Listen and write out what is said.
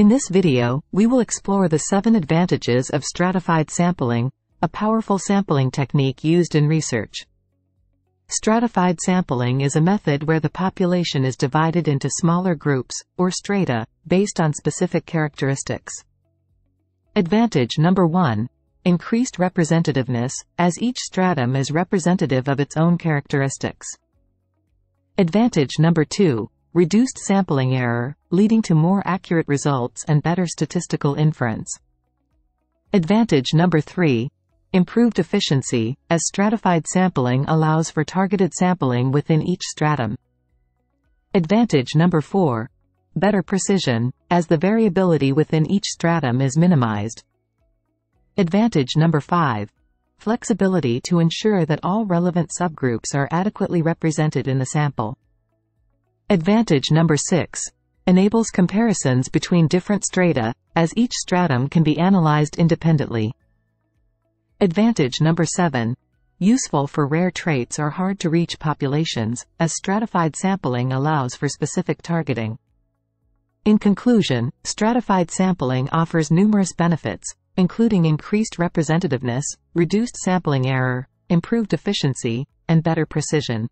In this video, we will explore the seven advantages of stratified sampling, a powerful sampling technique used in research. Stratified sampling is a method where the population is divided into smaller groups, or strata, based on specific characteristics. Advantage number 1. Increased representativeness, as each stratum is representative of its own characteristics. Advantage number 2. Reduced sampling error, leading to more accurate results and better statistical inference. Advantage number 3. Improved efficiency, as stratified sampling allows for targeted sampling within each stratum. Advantage number 4. Better precision, as the variability within each stratum is minimized. Advantage number 5. Flexibility to ensure that all relevant subgroups are adequately represented in the sample. Advantage number 6. Enables comparisons between different strata, as each stratum can be analyzed independently. Advantage number 7. Useful for rare traits or hard-to-reach populations, as stratified sampling allows for specific targeting. In conclusion, stratified sampling offers numerous benefits, including increased representativeness, reduced sampling error, improved efficiency, and better precision.